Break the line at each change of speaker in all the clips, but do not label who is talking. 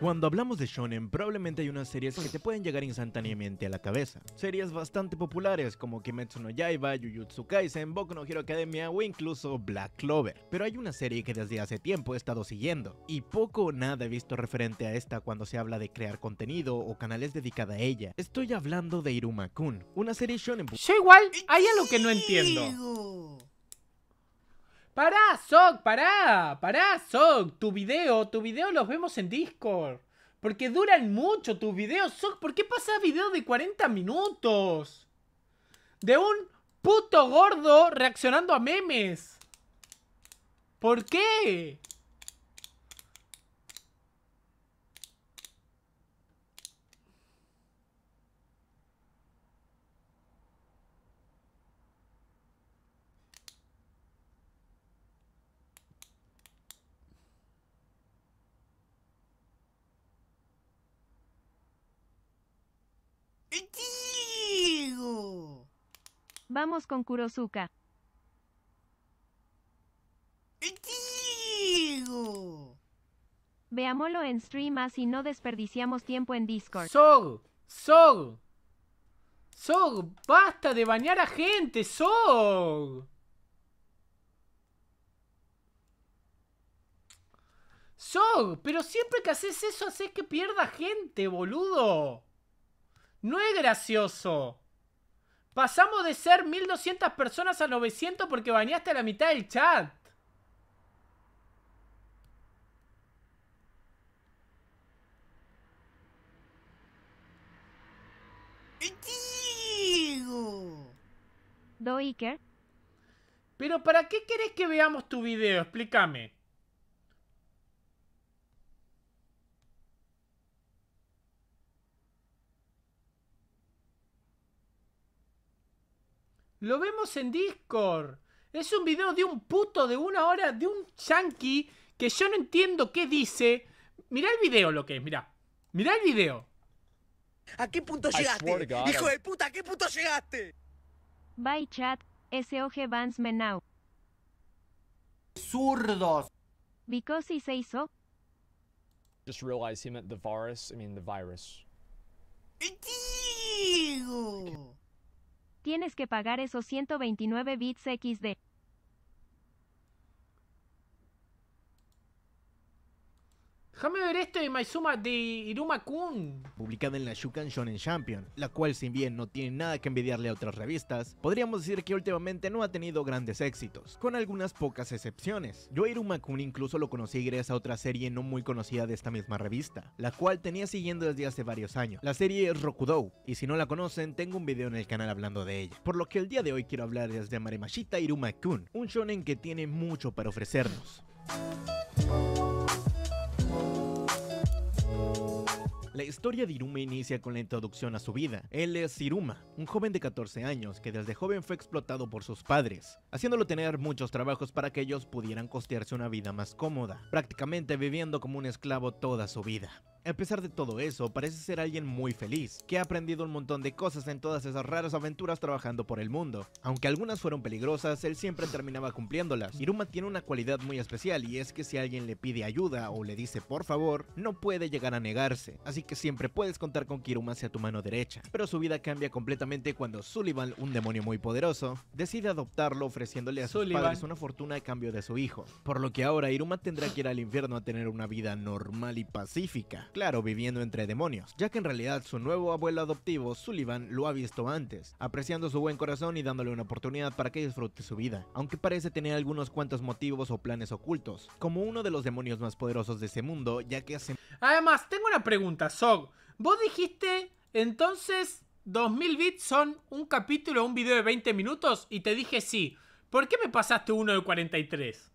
Cuando hablamos de shonen, probablemente hay unas series que te pueden llegar instantáneamente a la cabeza. Series bastante populares como Kimetsu no Yaiba, Jujutsu Kaisen, Boku no Hero Academia o incluso Black Clover. Pero hay una serie que desde hace tiempo he estado siguiendo, y poco o nada he visto referente a esta cuando se habla de crear contenido o canales dedicados a ella. Estoy hablando de Iruma Kun, una serie shonen...
Yo igual, hay algo que no entiendo. Pará, Sok, pará, pará, Sok. Tu video, tu video los vemos en Discord. Porque duran mucho tus videos, Sok. ¿Por qué pasas videos de 40 minutos? De un puto gordo reaccionando a memes. ¿Por qué?
Vamos con Kurosuka. Veámoslo en stream así no desperdiciamos tiempo en Discord.
Sog, Sog. Sog, basta de bañar a gente, Sog. Sog, pero siempre que haces eso haces que pierda gente, boludo. No es gracioso. Pasamos de ser 1200 personas a 900 porque bañaste a la mitad del chat.
Do Iker.
Pero ¿para qué querés que veamos tu video? Explícame. Lo vemos en Discord. Es un video de un puto de una hora, de un yankee que yo no entiendo qué dice. Mirá el video lo que es, mirá. Mirá el video.
¿A qué punto llegaste? Hijo de puta, ¿a qué punto llegaste?
Bye chat. SOG Vans Menau.
Zurdos.
Because he say so.
Just realized he meant the virus. I mean the virus.
Digo.
Tienes que pagar esos 129 bits XD.
Maizuma de Iruma-kun.
publicada en la Shukan Shonen Champion, la cual si bien no tiene nada que envidiarle a otras revistas, podríamos decir que últimamente no ha tenido grandes éxitos, con algunas pocas excepciones. Yo a Iruma-kun incluso lo conocí gracias a otra serie no muy conocida de esta misma revista, la cual tenía siguiendo desde hace varios años. La serie es Rokudou, y si no la conocen, tengo un video en el canal hablando de ella. Por lo que el día de hoy quiero hablarles de Maremashita Iruma-kun, un shonen que tiene mucho para ofrecernos. La historia de Iruma inicia con la introducción a su vida. Él es Iruma, un joven de 14 años que desde joven fue explotado por sus padres, haciéndolo tener muchos trabajos para que ellos pudieran costearse una vida más cómoda, prácticamente viviendo como un esclavo toda su vida. A pesar de todo eso, parece ser alguien muy feliz, que ha aprendido un montón de cosas en todas esas raras aventuras trabajando por el mundo. Aunque algunas fueron peligrosas, él siempre terminaba cumpliéndolas. Iruma tiene una cualidad muy especial y es que si alguien le pide ayuda o le dice por favor, no puede llegar a negarse, así que siempre puedes contar con que Iruma sea tu mano derecha. Pero su vida cambia completamente cuando Sullivan, un demonio muy poderoso, decide adoptarlo ofreciéndole a sus
Sullivan.
padres una fortuna a cambio de su hijo. Por lo que ahora Iruma tendrá que ir al infierno a tener una vida normal y pacífica. Claro, viviendo entre demonios, ya que en realidad su nuevo abuelo adoptivo, Sullivan, lo ha visto antes, apreciando su buen corazón y dándole una oportunidad para que disfrute su vida, aunque parece tener algunos cuantos motivos o planes ocultos, como uno de los demonios más poderosos de ese mundo, ya que hace
Además, tengo una pregunta, Sog. Vos dijiste, entonces, 2000 bits son un capítulo un video de 20 minutos y te dije sí. ¿Por qué me pasaste uno de 43?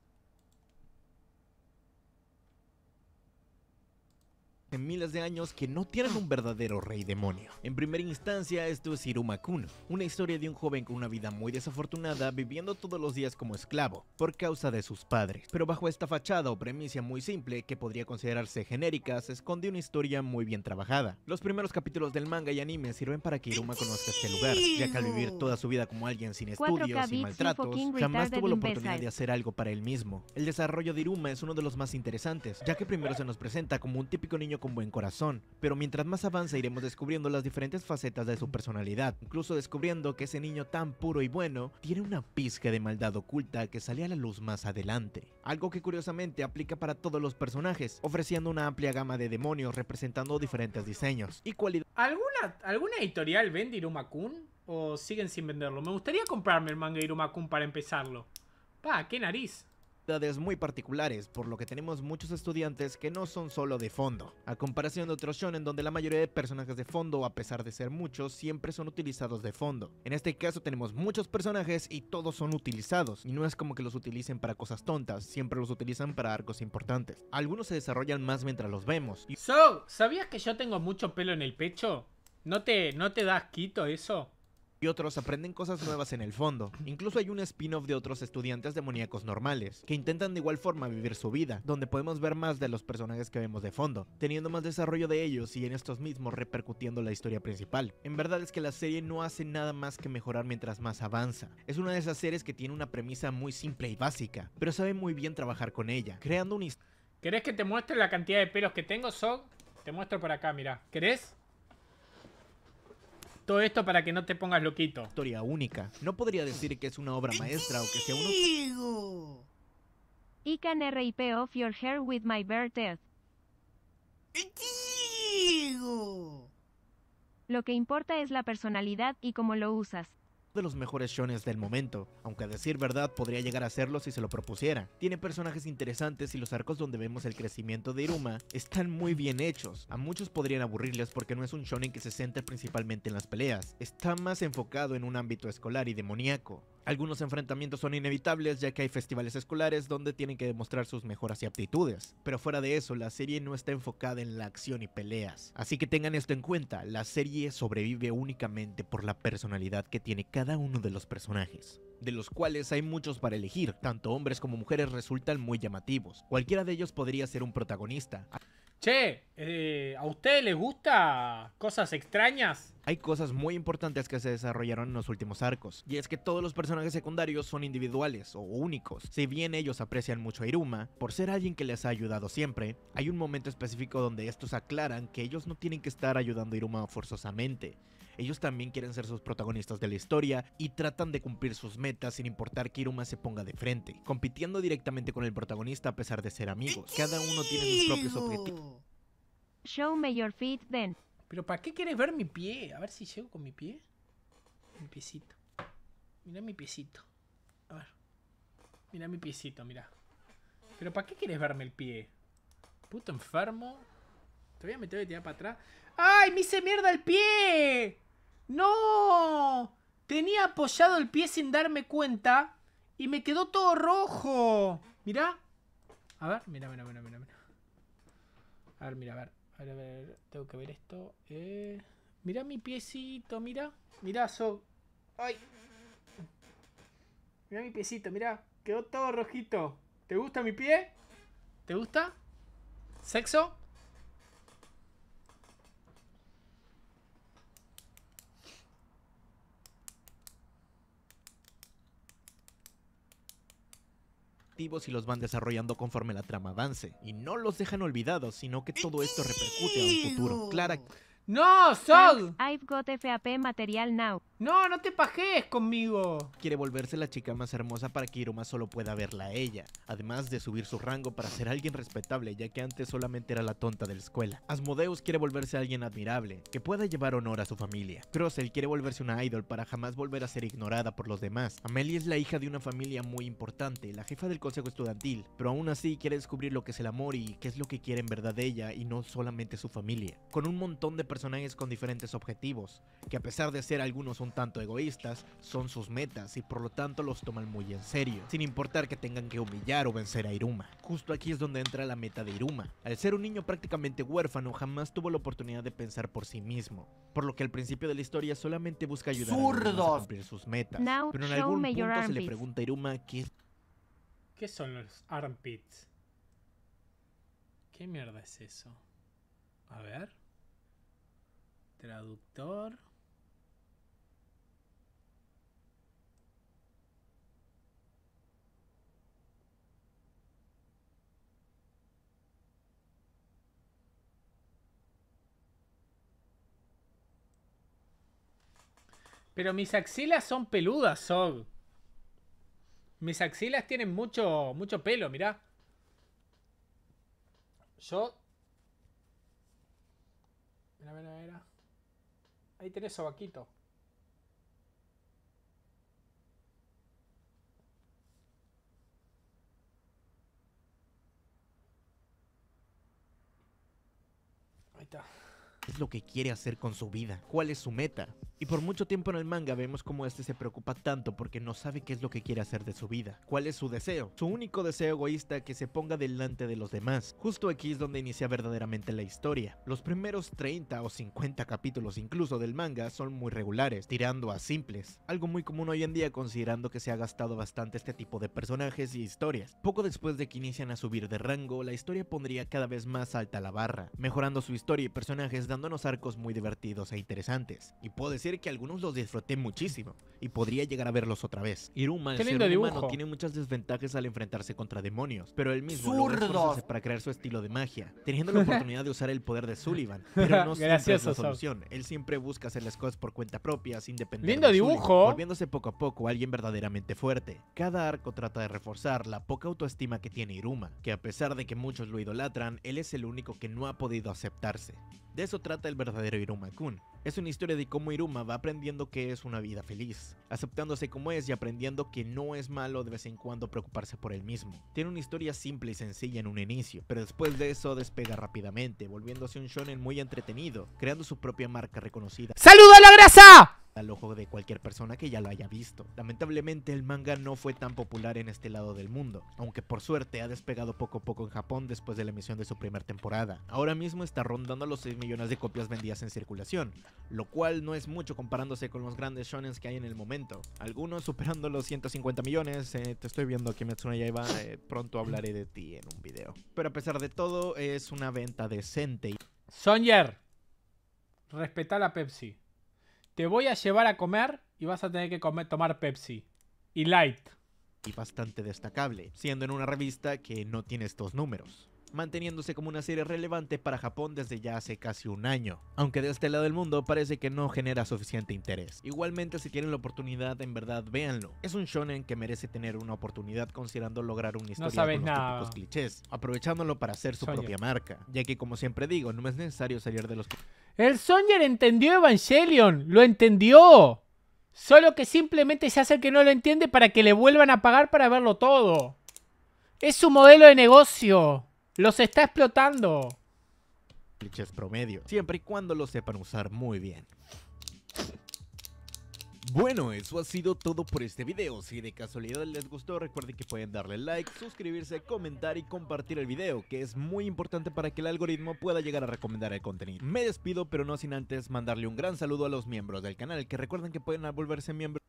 Miles de años que no tienen un verdadero rey demonio. En primera instancia, esto es Iruma Kun, una historia de un joven con una vida muy desafortunada viviendo todos los días como esclavo, por causa de sus padres. Pero bajo esta fachada o premisa muy simple, que podría considerarse genérica, se esconde una historia muy bien trabajada. Los primeros capítulos del manga y anime sirven para que Iruma conozca este lugar, ya que al vivir toda su vida como alguien sin
4K
estudios y maltratos, jamás tuvo la oportunidad de hacer algo para él mismo. El desarrollo de Iruma es uno de los más interesantes, ya que primero se nos presenta como un típico niño con buen corazón, pero mientras más avanza iremos descubriendo las diferentes facetas de su personalidad, incluso descubriendo que ese niño tan puro y bueno tiene una pizca de maldad oculta que sale a la luz más adelante. Algo que curiosamente aplica para todos los personajes, ofreciendo una amplia gama de demonios representando diferentes diseños y cualidades
¿Alguna, ¿Alguna editorial vende Iruma-kun? ¿O siguen sin venderlo? Me gustaría comprarme el manga Iruma-kun para empezarlo. Pa, qué nariz.
Muy particulares, por lo que tenemos muchos estudiantes que no son solo de fondo, a comparación de otros shonen donde la mayoría de personajes de fondo, a pesar de ser muchos, siempre son utilizados de fondo. En este caso tenemos muchos personajes y todos son utilizados, y no es como que los utilicen para cosas tontas, siempre los utilizan para arcos importantes. Algunos se desarrollan más mientras los vemos. Y
So, ¿sabías que yo tengo mucho pelo en el pecho? ¿No te, no te das quito eso?
Y otros aprenden cosas nuevas en el fondo. Incluso hay un spin-off de otros estudiantes demoníacos normales, que intentan de igual forma vivir su vida, donde podemos ver más de los personajes que vemos de fondo, teniendo más desarrollo de ellos y en estos mismos repercutiendo la historia principal. En verdad es que la serie no hace nada más que mejorar mientras más avanza. Es una de esas series que tiene una premisa muy simple y básica, pero sabe muy bien trabajar con ella, creando una
¿Querés que te muestre la cantidad de pelos que tengo, Sog? Te muestro por acá, mira. ¿Querés? Todo esto para que no te pongas loquito.
historia única. No podría decir que es una obra maestra o que sea uno...
I can RIP off your hair with my bare teeth. Lo que importa es la personalidad y cómo lo usas
de los mejores shones del momento, aunque a decir verdad podría llegar a serlo si se lo propusiera. Tiene personajes interesantes y los arcos donde vemos el crecimiento de Iruma están muy bien hechos. A muchos podrían aburrirles porque no es un shonen que se centra principalmente en las peleas, está más enfocado en un ámbito escolar y demoníaco. Algunos enfrentamientos son inevitables ya que hay festivales escolares donde tienen que demostrar sus mejoras y aptitudes, pero fuera de eso la serie no está enfocada en la acción y peleas. Así que tengan esto en cuenta, la serie sobrevive únicamente por la personalidad que tiene cada uno de los personajes de los cuales hay muchos para elegir, tanto hombres como mujeres resultan muy llamativos. Cualquiera de ellos podría ser un protagonista.
Che, eh, ¿a ustedes les gusta cosas extrañas?
Hay cosas muy importantes que se desarrollaron en los últimos arcos, y es que todos los personajes secundarios son individuales o únicos. Si bien ellos aprecian mucho a Iruma, por ser alguien que les ha ayudado siempre, hay un momento específico donde estos aclaran que ellos no tienen que estar ayudando a Iruma forzosamente, ellos también quieren ser sus protagonistas de la historia y tratan de cumplir sus metas sin importar que Iruma se ponga de frente, compitiendo directamente con el protagonista a pesar de ser amigos. Cada uno tiene sus propios objetivos.
Show me your feet then.
Pero ¿para qué quieres ver mi pie? A ver si llego con mi pie. Mi piecito. Mira mi piecito. A ver. Mira mi piecito, mira. Pero ¿para qué quieres verme el pie? Puto enfermo. Todavía me tengo que tirar para atrás. ¡Ay, me hice mierda el pie! ¡No! Tenía apoyado el pie sin darme cuenta y me quedó todo rojo. Mirá. A ver, mira, mira, mira, mira. A ver, mira, a ver. A ver, a ver, tengo que ver esto. Eh, mira mi piecito, mira. Mira, so. ¡Ay! Mira mi piecito, mira. Quedó todo rojito. ¿Te gusta mi pie? ¿Te gusta? ¿Sexo?
Y los van desarrollando conforme la trama avance. Y no los dejan olvidados, sino que todo esto repercute a un futuro. Clara
¡No, Sol!
I've got FAP material now.
No, no te pajes conmigo.
Quiere volverse la chica más hermosa para que Iruma solo pueda verla a ella, además de subir su rango para ser alguien respetable, ya que antes solamente era la tonta de la escuela. Asmodeus quiere volverse alguien admirable, que pueda llevar honor a su familia. Crossel quiere volverse una idol para jamás volver a ser ignorada por los demás. Amelie es la hija de una familia muy importante, la jefa del consejo estudiantil, pero aún así quiere descubrir lo que es el amor y qué es lo que quiere en verdad ella y no solamente su familia. Con un montón de personajes con diferentes objetivos, que a pesar de ser algunos un tanto egoístas, son sus metas y por lo tanto los toman muy en serio, sin importar que tengan que humillar o vencer a Iruma. Justo aquí es donde entra la meta de Iruma. Al ser un niño prácticamente huérfano, jamás tuvo la oportunidad de pensar por sí mismo, por lo que al principio de la historia solamente busca ayudar a, cumplir sus metas. Pero en algún punto se le pregunta a Iruma qué
¿Qué son los armpits? ¿Qué mierda es eso? A ver traductor. Pero mis axilas son peludas, Sog. Mis axilas tienen mucho, mucho pelo, mirá. Yo... Mira, mira, mira. Ahí tenés sobaquito. Ahí está
es lo que quiere hacer con su vida, cuál es su meta. Y por mucho tiempo en el manga vemos como este se preocupa tanto porque no sabe qué es lo que quiere hacer de su vida, cuál es su deseo, su único deseo egoísta que se ponga delante de los demás. Justo aquí es donde inicia verdaderamente la historia. Los primeros 30 o 50 capítulos incluso del manga son muy regulares, tirando a simples, algo muy común hoy en día considerando que se ha gastado bastante este tipo de personajes y historias. Poco después de que inician a subir de rango, la historia pondría cada vez más alta la barra, mejorando su historia y personajes dándonos arcos muy divertidos e interesantes. Y puedo decir que algunos los disfruté muchísimo y podría llegar a verlos otra vez. Iruma, el ser humano, tiene muchas desventajas al enfrentarse contra demonios, pero él mismo esforzarse para crear su estilo de magia, teniendo la oportunidad de usar el poder de Sullivan, pero no siempre es la
Sob.
solución. Él siempre busca hacer las cosas por cuenta propia, sin depender
Lindo
de Sullivan,
dibujo.
volviéndose poco a poco alguien verdaderamente fuerte. Cada arco trata de reforzar la poca autoestima que tiene Iruma, que a pesar de que muchos lo idolatran, él es el único que no ha podido aceptarse. De eso trata el verdadero Iruma-kun. Es una historia de cómo Iruma va aprendiendo que es una vida feliz, aceptándose como es y aprendiendo que no es malo de vez en cuando preocuparse por él mismo. Tiene una historia simple y sencilla en un inicio, pero después de eso despega rápidamente, volviéndose un shonen muy entretenido, creando su propia marca reconocida
¡Saludo a la grasa!
Al ojo de cualquier persona que ya lo haya visto. Lamentablemente el manga no fue tan popular en este lado del mundo, aunque por suerte ha despegado poco a poco en Japón después de la emisión de su primera temporada. Ahora mismo está rondando los 6 millones de copias vendidas en circulación, lo cual no es mucho comparándose con los grandes shonens que hay en el momento. Algunos superando los 150 millones, eh, te estoy viendo Kimetsu no Yaiba, eh, pronto hablaré de ti en un video. Pero a pesar de todo es una venta decente
Sonyer, respetá la Pepsi. Te voy a llevar a comer y vas a tener que tomar Pepsi. Y light.
y bastante destacable, siendo en una revista que no tiene estos números, manteniéndose como una serie relevante para Japón desde ya hace casi un año, aunque de este lado del mundo parece que no genera suficiente interés. Igualmente si tienen la oportunidad, en verdad véanlo. Es un shonen que merece tener una oportunidad considerando lograr una historia
sabes
con los
nada.
típicos clichés, aprovechándolo para hacer su propia marca, ya que como siempre digo, no es necesario salir de los
El Sonyer entendió Evangelion. Lo entendió. Solo que simplemente se hace el que no lo entiende para que le vuelvan a pagar para verlo todo. Es su modelo de negocio. Los está explotando.
clichés promedio, siempre y cuando lo sepan usar muy bien. Bueno, eso ha sido todo por este video. Si de casualidad les gustó, recuerden que pueden darle like, suscribirse, comentar y compartir el video, que es muy importante para que el algoritmo pueda llegar a recomendar el contenido. Me despido, pero no sin antes mandarle un gran saludo a los miembros del canal, que recuerden que pueden volverse miembros